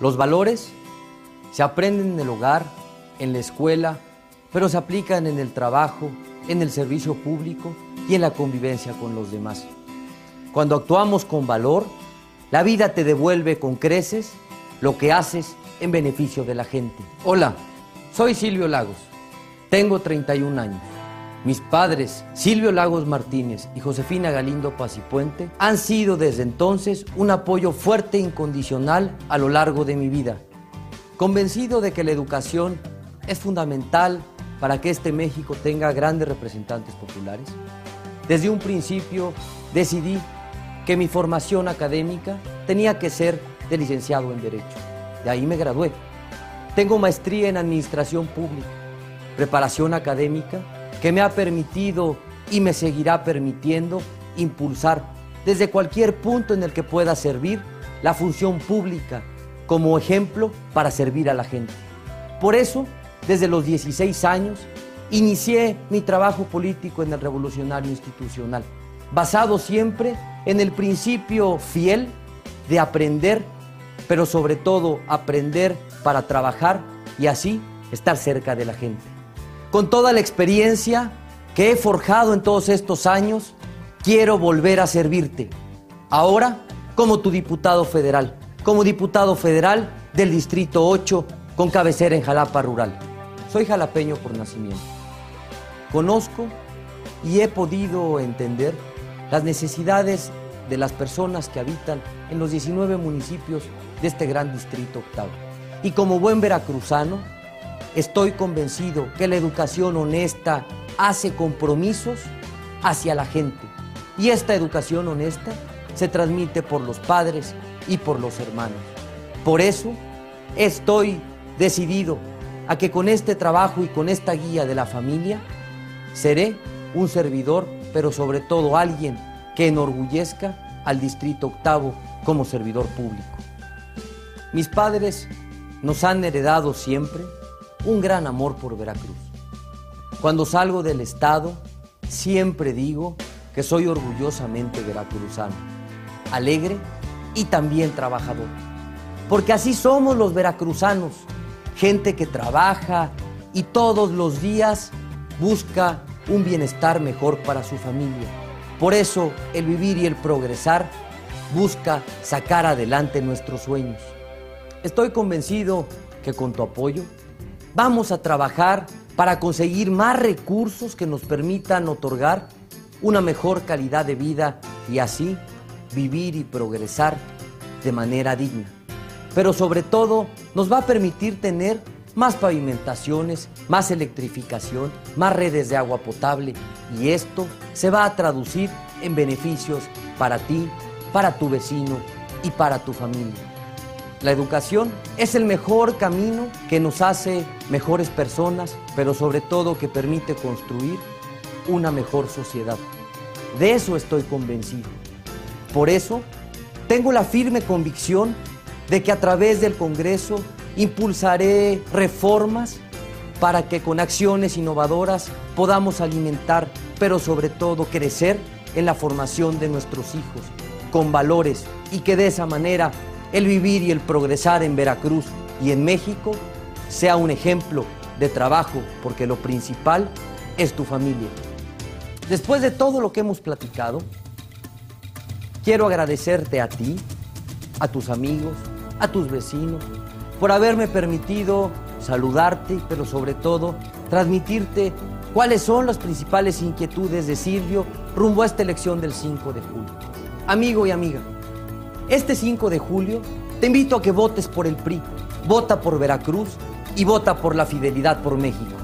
Los valores se aprenden en el hogar, en la escuela, pero se aplican en el trabajo, en el servicio público y en la convivencia con los demás. Cuando actuamos con valor, la vida te devuelve con creces lo que haces en beneficio de la gente. Hola, soy Silvio Lagos, tengo 31 años. Mis padres, Silvio Lagos Martínez y Josefina Galindo Pacipuente, han sido desde entonces un apoyo fuerte e incondicional a lo largo de mi vida. Convencido de que la educación es fundamental para que este México tenga grandes representantes populares, desde un principio decidí que mi formación académica tenía que ser de licenciado en Derecho. De ahí me gradué. Tengo maestría en Administración Pública, preparación académica que me ha permitido y me seguirá permitiendo impulsar desde cualquier punto en el que pueda servir la función pública como ejemplo para servir a la gente. Por eso, desde los 16 años, inicié mi trabajo político en el Revolucionario Institucional, basado siempre en el principio fiel de aprender, pero sobre todo aprender para trabajar y así estar cerca de la gente. Con toda la experiencia que he forjado en todos estos años, quiero volver a servirte. Ahora como tu diputado federal, como diputado federal del Distrito 8 con cabecera en Jalapa Rural. Soy jalapeño por nacimiento. Conozco y he podido entender las necesidades de las personas que habitan en los 19 municipios de este gran distrito octavo. Y como buen veracruzano, estoy convencido que la educación honesta hace compromisos hacia la gente. Y esta educación honesta se transmite por los padres y por los hermanos. Por eso estoy decidido a que con este trabajo y con esta guía de la familia seré un servidor, pero sobre todo alguien que enorgullezca al Distrito Octavo como servidor público. Mis padres nos han heredado siempre un gran amor por Veracruz. Cuando salgo del Estado, siempre digo que soy orgullosamente veracruzano, alegre y también trabajador. Porque así somos los veracruzanos, gente que trabaja y todos los días busca un bienestar mejor para su familia. Por eso el vivir y el progresar busca sacar adelante nuestros sueños. Estoy convencido que con tu apoyo vamos a trabajar para conseguir más recursos que nos permitan otorgar una mejor calidad de vida y así vivir y progresar de manera digna. Pero sobre todo nos va a permitir tener más pavimentaciones, más electrificación, más redes de agua potable y esto se va a traducir en beneficios para ti, para tu vecino y para tu familia. La educación es el mejor camino que nos hace mejores personas, pero sobre todo que permite construir una mejor sociedad. De eso estoy convencido. Por eso, tengo la firme convicción de que a través del Congreso impulsaré reformas para que con acciones innovadoras podamos alimentar, pero sobre todo crecer en la formación de nuestros hijos, con valores y que de esa manera el vivir y el progresar en Veracruz y en México sea un ejemplo de trabajo, porque lo principal es tu familia. Después de todo lo que hemos platicado, quiero agradecerte a ti, a tus amigos, a tus vecinos, por haberme permitido saludarte, pero sobre todo transmitirte cuáles son las principales inquietudes de Silvio rumbo a esta elección del 5 de julio. Amigo y amiga, este 5 de julio te invito a que votes por el PRI, vota por Veracruz y vota por la fidelidad por México.